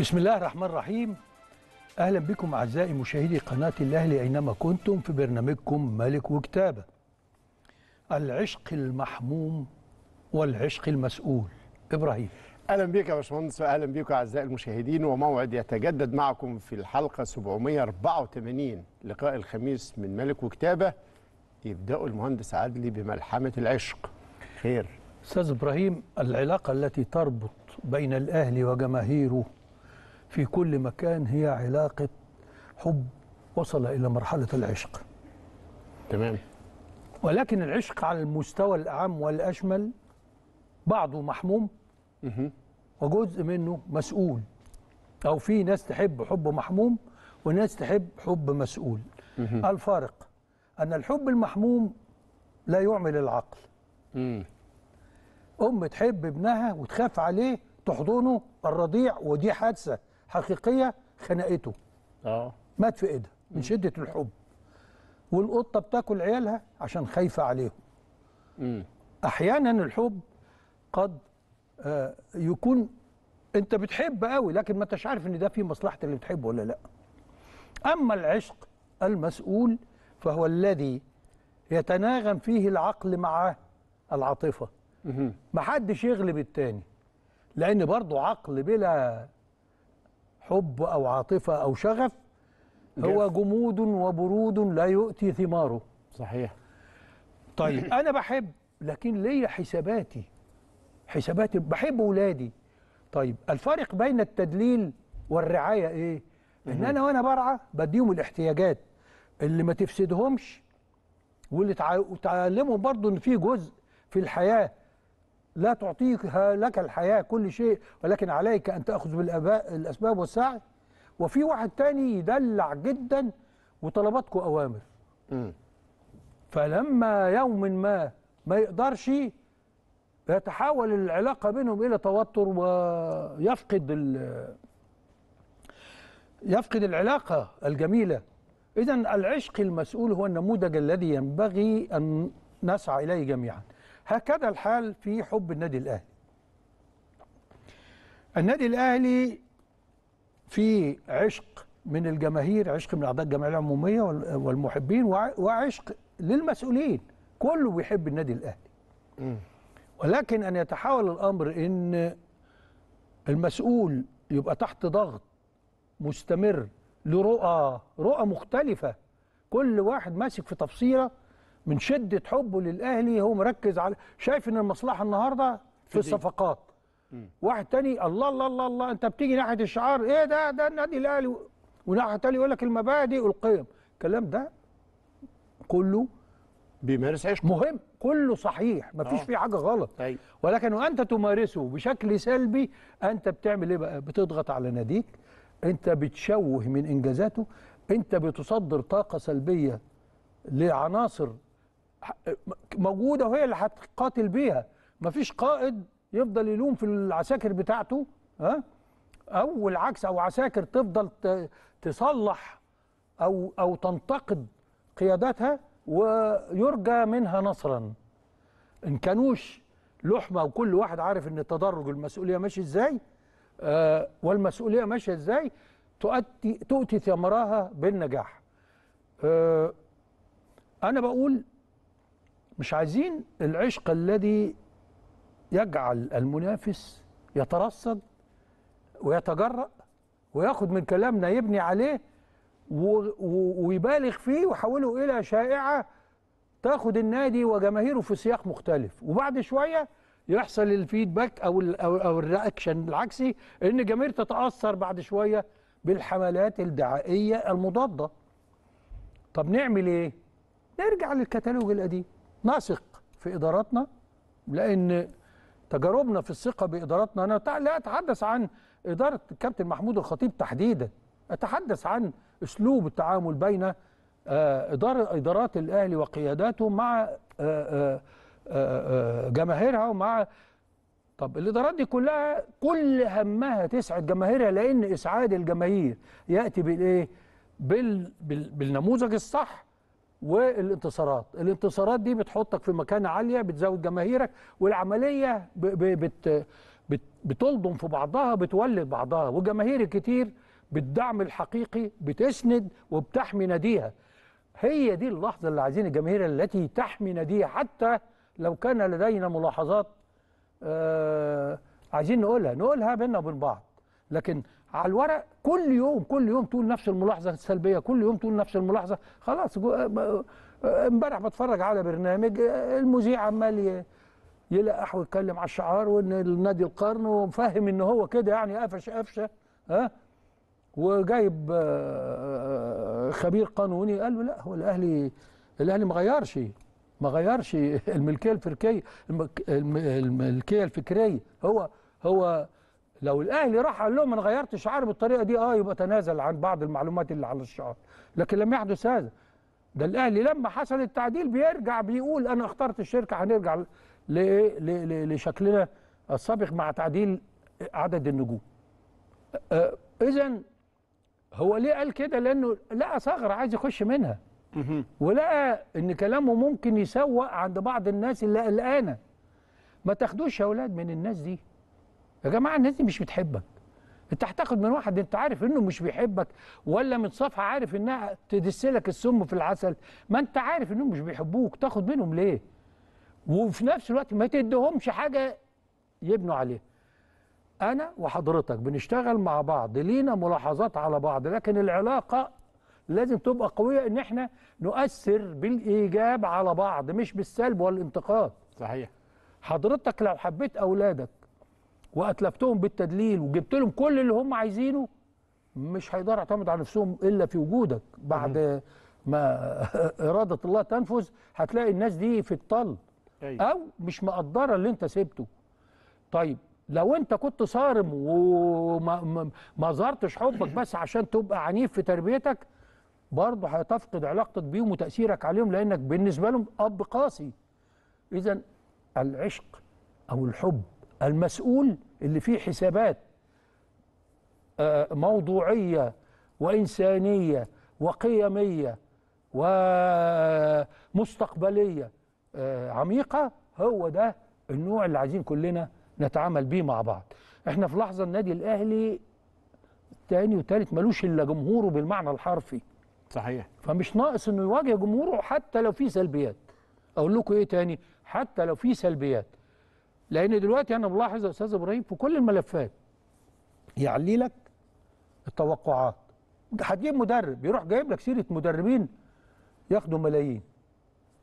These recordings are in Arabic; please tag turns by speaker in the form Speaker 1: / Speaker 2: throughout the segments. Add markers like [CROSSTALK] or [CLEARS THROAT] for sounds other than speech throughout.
Speaker 1: بسم الله الرحمن الرحيم. أهلا بكم أعزائي مشاهدي قناة الاهلي اينما كنتم في برنامجكم ملك وكتابة. العشق المحموم والعشق المسؤول. إبراهيم.
Speaker 2: أهلا بك يا باشمهندس وأهلا بكم أعزائي المشاهدين وموعد يتجدد معكم في الحلقة 784 لقاء الخميس من ملك وكتابة يبداوا المهندس عدلي بملحمة العشق. خير.
Speaker 1: أستاذ إبراهيم العلاقة التي تربط بين الاهلي وجماهيره في كل مكان هي علاقة حب وصل إلى مرحلة العشق.
Speaker 2: تمام.
Speaker 1: ولكن العشق على المستوى الأعم والأشمل بعضه محموم وجزء منه مسؤول. أو في ناس تحب حب محموم وناس تحب حب مسؤول. الفارق أن الحب المحموم لا يعمل العقل. أم تحب ابنها وتخاف عليه تحضنه الرضيع ودي حادثة. حقيقية خنقته.
Speaker 2: آه.
Speaker 1: مات في ايدها من شدة الحب. والقطة بتاكل عيالها عشان خايفة عليهم.
Speaker 2: امم
Speaker 1: أحيانا الحب قد آه، يكون أنت بتحب قوي لكن ما أنتش عارف إن ده في مصلحة اللي بتحبه ولا لأ. أما العشق المسؤول فهو الذي يتناغم فيه العقل مع العاطفة. محدش يغلب التاني لأن برضو عقل بلا حب أو عاطفة أو شغف هو جمود وبرود لا يؤتي ثماره.
Speaker 2: صحيح.
Speaker 1: طيب [CLEARS THROAT] أنا بحب لكن ليا حساباتي. حساباتي بحب ولادي. طيب الفرق بين التدليل والرعاية إيه؟ إن أنا وأنا برعى بديهم الاحتياجات. اللي ما تفسدهمش واللي تع- تعلمهم برضو إن في جزء في الحياة. لا تعطيك لك الحياة كل شيء ولكن عليك أن تأخذ بالاباء الأسباب والسعي. وفي واحد تاني يدلع جدا وطلباتكم أوامر.
Speaker 2: امم
Speaker 1: فلما يوم ما ما يقدرش يتحول العلاقة بينهم إلى توتر ويفقد ال- يفقد العلاقة الجميلة. إذا العشق المسؤول هو النموذج الذي ينبغي أن نسعى إليه جميعا. هكذا الحال في حب النادي الأهلي. النادي الأهلي في عشق من الجماهير عشق من أعضاء الجمعية العمومية وال- والمحبين وع- وعشق للمسؤولين. كله بيحب النادي الأهلي. ولكن أن يتحول الأمر إن المسؤول يبقى تحت ضغط مستمر لرؤى رؤى مختلفة كل واحد ماسك في تفصيلة من شدة حبه للأهلي هو مركز على شايف إن المصلحة النهاردة في. الصفقات. واحد تاني الله الله الله الله أنت بتيجي ناحية الشعار إيه ده؟ ده النادي الأهلي. وناحية تاني يقول لك المبادئ والقيم. الكلام ده كله
Speaker 2: بيمارس عشق
Speaker 1: مهم كله صحيح مفيش
Speaker 2: آه.
Speaker 1: فيه حاجة غلط.
Speaker 2: أيوة.
Speaker 1: ولكن وأنت تمارسه بشكل سلبي أنت بتعمل إيه بقى؟ بتضغط على ناديك أنت بتشوه من إنجازاته أنت بتصدر طاقة سلبية لعناصر موجودة وهي اللي هتقاتل بيها. مفيش قائد يفضل يلوم في العساكر بتاعته ها؟ أو العكس أو عساكر تفضل تصلح أو أو تنتقد قياداتها ويرجى منها نصرا. إن كانوش لحمة وكل واحد عارف إن التدرج المسؤولية ماشي إزاي آه والمسؤولية ماشية إزاي تؤتي تؤتي ثمرها بالنجاح. آه أنا بقول مش عايزين العشق الذي يجعل المنافس يترصد ويتجرأ وياخد من كلامنا يبني عليه ويبالغ فيه ويحوله إلى شائعة تاخد النادي وجماهيره في سياق مختلف. وبعد شوية يحصل الفيدباك أو ال أو, أو الرياكشن العكسي إن الجماهير تتأثر بعد شوية بالحملات الدعائية المضادة. طب نعمل إيه؟ نرجع للكتالوج القديم. نثق في اداراتنا لأن تجاربنا في الثقة باداراتنا أنا لا أتحدث عن إدارة الكابتن محمود الخطيب تحديدا أتحدث عن أسلوب التعامل بين آه، اداره إدارات الأهلي وقياداته مع آه، آه، جماهيرها ومع طب الإدارات دي كلها كل همها تسعد جماهيرها لأن إسعاد الجماهير يأتي بالإيه؟ بال بال بالنموذج الصح. والانتصارات. الانتصارات دي بتحطك في مكانة عالية بتزود جماهيرك ب بت بت بتلضم في بعضها بتولد بعضها وجماهير كتير بالدعم الحقيقي بتسند وبتحمي ناديها. هي دي اللحظة اللي عايزين الجماهير التي تحمي ناديها. حتى لو كان لدينا ملاحظات آه عايزين نقولها نقولها بينا وبين بعض. لكن على الورق كل يوم كل يوم تقول نفس الملاحظة السلبية كل يوم تقول نفس الملاحظة. خلاص آه، آه، امبارح بتفرج على برنامج آه، المذيع عمال يلقح ويتكلم على الشعار وإن النادي القرن ومفهم إن هو كده يعني قفش قفشة ها؟ وجايب خبير قانوني قال له لا هو الأهلي الأهلي ما غيرش ما غيرش [LAUGHS] الملكية الفكريه الملكية الفكرية هو هو لو الأهلي راح قال لهم أنا غيرت شعار بالطريقة دي آه يبقى تنازل عن بعض المعلومات اللي على الشعار. لكن لم يحدث هذا. ده الأهلي لما حصل التعديل بيرجع بيقول أنا اخترت الشركة هنرجع ل- ل- ل- لشكلنا السابق مع تعديل عدد النجوم. إذا هو ليه قال كده؟ لأنه لقى ثغرة عايز يخش منها. ولقى إن كلامه ممكن يسوق عند بعض الناس اللي قلقانه ما تاخدوش يا أولاد من الناس دي. يا جماعة الناس دي مش بتحبك. انت هتاخد من واحد انت عارف انه مش بيحبك ولا من صفحة عارف انها تدسلك السم في العسل ما انت عارف انهم مش بيحبوك تاخد منهم ليه؟ وفي نفس الوقت ما تديهمش حاجة يبنوا عليها. أنا وحضرتك بنشتغل مع بعض لينا ملاحظات على بعض لكن العلاقة لازم تبقى قوية إن إحنا نؤثر بالإيجاب على بعض مش بالسلب والانتقاد.
Speaker 2: صحيح.
Speaker 1: حضرتك لو حبيت أولادك وأتلفتهم بالتدليل وجبت لهم كل اللي هم عايزينه مش هيقدروا يعتمدوا على نفسهم إلا في وجودك. بعد ما [LAUGHS] إرادة الله تنفذ هتلاقي الناس دي في الطل.
Speaker 2: أيوة.
Speaker 1: أو مش مقدرة اللي أنت سبته. طيب لو أنت كنت صارم وما ما- ما ظهرتش حبك بس عشان تبقى عنيف في تربيتك برضه هتفقد علاقتك بيهم وتأثيرك عليهم لأنك بالنسبة لهم أب قاسي. اذا العشق أو الحب المسؤول اللي فيه حسابات آه، موضوعية وإنسانية وقيمية ومستقبلية آه، عميقة هو ده النوع اللي عايزين كلنا نتعامل بيه مع بعض. إحنا في لحظة النادي الأهلي تاني وتالت ملوش إلا جمهوره بالمعنى الحرفي.
Speaker 2: صحيح.
Speaker 1: فمش ناقص إنه يواجه جمهوره حتى لو في سلبيات. أقول لكم إيه تاني؟ حتى لو في سلبيات. لأن دلوقتي أنا ملاحظ يا أستاذ إبراهيم في كل الملفات يعلي لك التوقعات. هتجيب مدرب يروح جايب لك سيرة مدربين ياخدوا ملايين.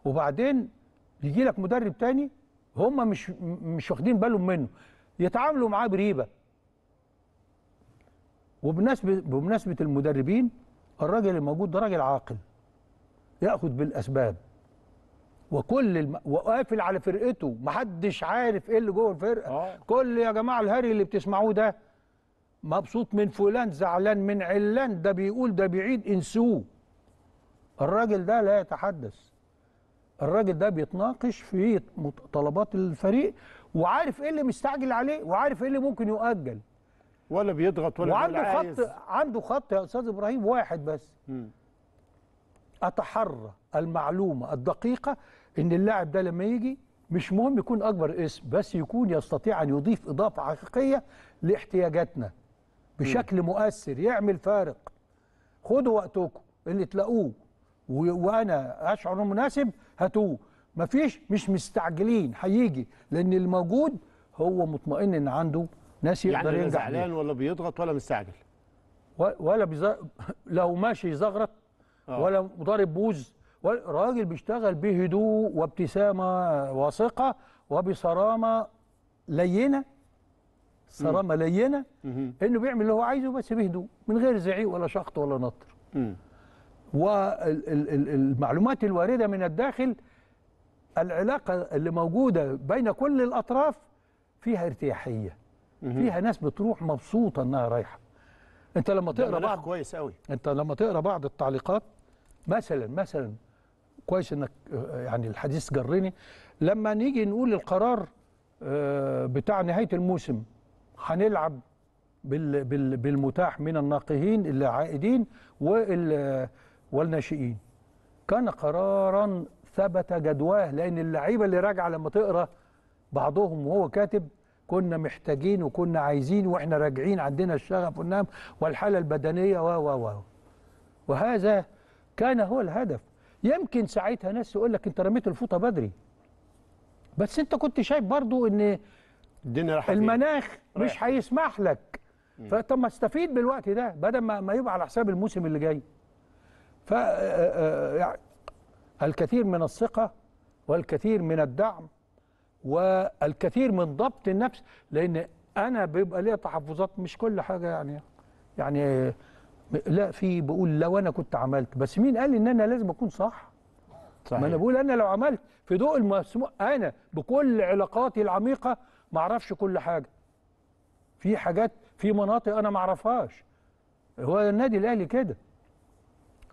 Speaker 1: وبعدين يجي لك مدرب تاني هم مش مش واخدين بالهم منه. يتعاملوا معاه بريبة. وبمناسبه بمناسبة المدربين الراجل الموجود ده راجل عاقل يأخذ بالأسباب. وكل الم... وقافل على فرقته. محدش عارف إيه اللي جوه الفرقة.
Speaker 2: آه.
Speaker 1: كل يا جماعة الهري اللي بتسمعوه ده مبسوط من فلان زعلان من علان. ده بيقول ده بيعيد انسوه. الراجل ده لا يتحدث. الراجل ده بيتناقش في طلبات الفريق وعارف إيه اللي مستعجل عليه وعارف إيه اللي ممكن يؤجل.
Speaker 2: ولا بيضغط ولا
Speaker 1: وعنده
Speaker 2: عايز.
Speaker 1: خط عنده خط يا أستاذ إبراهيم واحد بس.
Speaker 2: مم.
Speaker 1: أتحرى المعلومة الدقيقة إن اللاعب ده لما يجي مش مهم يكون أكبر اسم بس يكون يستطيع أن يضيف إضافة حقيقية لاحتياجاتنا بشكل مؤثر يعمل فارق خدوا وقتكم اللي تلاقوه و- وأنا أشعر مناسب هاتوه مفيش مش مستعجلين هيجي لأن الموجود هو مطمئن إن عنده ناس يقدر
Speaker 2: يعني
Speaker 1: ينجح.
Speaker 2: زعلان ولا بيضغط ولا مستعجل
Speaker 1: ولا بيز... لو ماشي يزغرط
Speaker 2: آه.
Speaker 1: ولا ضارب بوز راجل بيشتغل بهدوء وابتسامة واثقة وبصرامة لينة صرامة
Speaker 2: لينة.
Speaker 1: إنه بيعمل اللي هو عايزه بس بهدوء من غير زعيق ولا شخط ولا نطر. والمعلومات الواردة من الداخل العلاقة اللي موجودة بين كل الأطراف فيها ارتياحية. فيها ناس بتروح مبسوطة إنها رايحة. أنت لما
Speaker 2: تقرأ
Speaker 1: بعض
Speaker 2: كويس قوي
Speaker 1: أنت لما تقرأ بعض التعليقات مثلا مثلا كويس إنك يعني الحديث جرني. لما نيجي نقول القرار آه، بتاع نهاية الموسم هنلعب بال بال بالمتاح من الناقهين اللي عائدين وال والناشئين. كان قرارا ثبت جدواه لأن اللعيبة اللي راجعة لما تقرأ بعضهم وهو كاتب كنا محتاجين وكنا عايزين وإحنا راجعين عندنا الشغف والنهم والحالة البدنية و و و. وهذا كان هو الهدف. يمكن ساعتها ناس يقول لك انت رميت الفوطة بدري. بس انت كنت شايف برضو ان؟ المناخ مش. هيسمح لك. فطب ما استفيد بالوقت ده بدل ما ما يبقى على حساب الموسم اللي جاي. ف آه، آه، يعني الكثير من الثقة والكثير من الدعم والكثير من ضبط النفس لأن أنا بيبقى ليا تحفظات مش كل حاجة يعني. يعني لا في بقول لو أنا كنت عملت بس مين قال إن أنا لازم أكون صح؟
Speaker 2: صحيح.
Speaker 1: ما أنا بقول أنا لو عملت في ضوء المسموح أنا بكل علاقاتي العميقة ما أعرفش كل حاجة. في حاجات في مناطق أنا ما أعرفهاش. هو النادي الأهلي كده.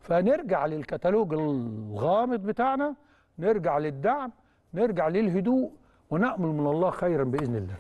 Speaker 1: فنرجع للكتالوج الغامض بتاعنا نرجع للدعم نرجع للهدوء ونأمل من الله خيرا بإذن الله.